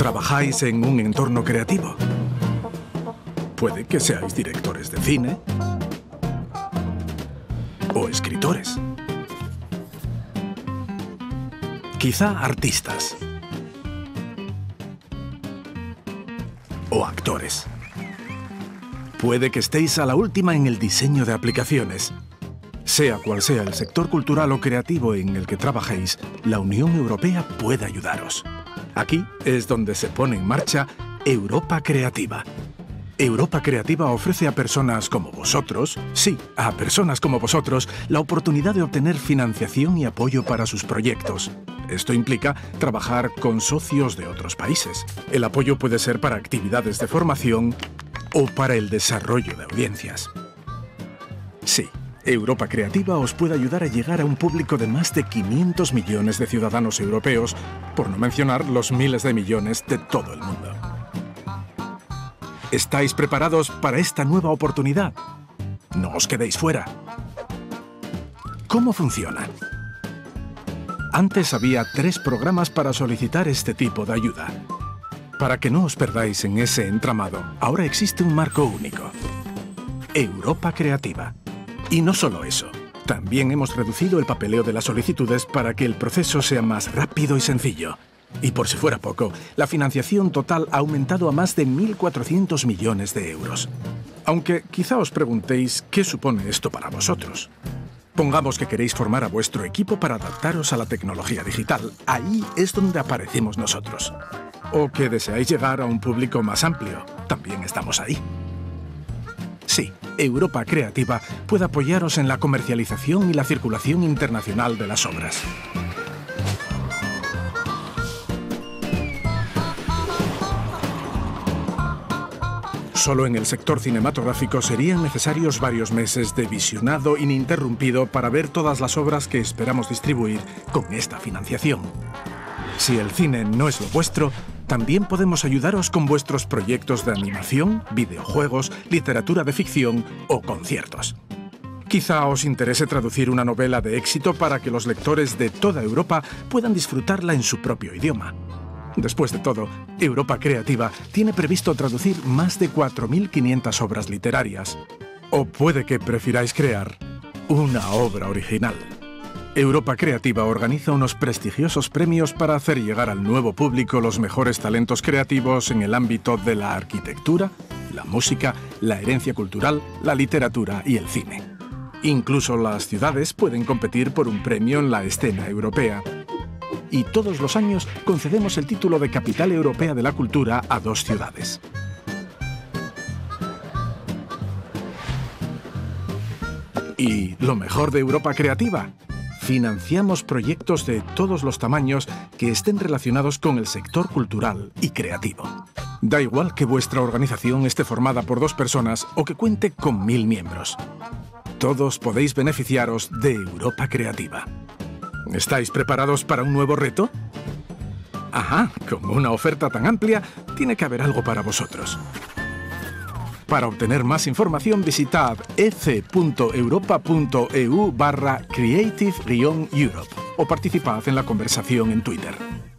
¿Trabajáis en un entorno creativo? Puede que seáis directores de cine o escritores. Quizá artistas o actores. Puede que estéis a la última en el diseño de aplicaciones. Sea cual sea el sector cultural o creativo en el que trabajéis, la Unión Europea puede ayudaros. Aquí es donde se pone en marcha Europa Creativa. Europa Creativa ofrece a personas como vosotros, sí, a personas como vosotros, la oportunidad de obtener financiación y apoyo para sus proyectos. Esto implica trabajar con socios de otros países. El apoyo puede ser para actividades de formación o para el desarrollo de audiencias. Sí, Europa Creativa os puede ayudar a llegar a un público de más de 500 millones de ciudadanos europeos, por no mencionar los miles de millones de todo el mundo. ¿Estáis preparados para esta nueva oportunidad? No os quedéis fuera. ¿Cómo funciona? Antes había tres programas para solicitar este tipo de ayuda. Para que no os perdáis en ese entramado, ahora existe un marco único. Europa Creativa. Y no solo eso, también hemos reducido el papeleo de las solicitudes para que el proceso sea más rápido y sencillo. Y por si fuera poco, la financiación total ha aumentado a más de 1.400 millones de euros. Aunque quizá os preguntéis qué supone esto para vosotros. Pongamos que queréis formar a vuestro equipo para adaptaros a la tecnología digital. Ahí es donde aparecemos nosotros. O que deseáis llegar a un público más amplio. También estamos ahí. Europa Creativa puede apoyaros en la comercialización y la circulación internacional de las obras. Solo en el sector cinematográfico serían necesarios varios meses de visionado ininterrumpido para ver todas las obras que esperamos distribuir con esta financiación. Si el cine no es lo vuestro, también podemos ayudaros con vuestros proyectos de animación, videojuegos, literatura de ficción o conciertos. Quizá os interese traducir una novela de éxito para que los lectores de toda Europa puedan disfrutarla en su propio idioma. Después de todo, Europa Creativa tiene previsto traducir más de 4.500 obras literarias. O puede que prefiráis crear una obra original. Europa Creativa organiza unos prestigiosos premios para hacer llegar al nuevo público los mejores talentos creativos en el ámbito de la arquitectura, la música, la herencia cultural, la literatura y el cine. Incluso las ciudades pueden competir por un premio en la escena europea y todos los años concedemos el título de Capital Europea de la Cultura a dos ciudades. Y lo mejor de Europa Creativa, financiamos proyectos de todos los tamaños que estén relacionados con el sector cultural y creativo. Da igual que vuestra organización esté formada por dos personas o que cuente con mil miembros. Todos podéis beneficiaros de Europa Creativa. ¿Estáis preparados para un nuevo reto? Ajá, con una oferta tan amplia, tiene que haber algo para vosotros. Para obtener más información visitad ec.europa.eu barra creative-europe o participad en la conversación en Twitter.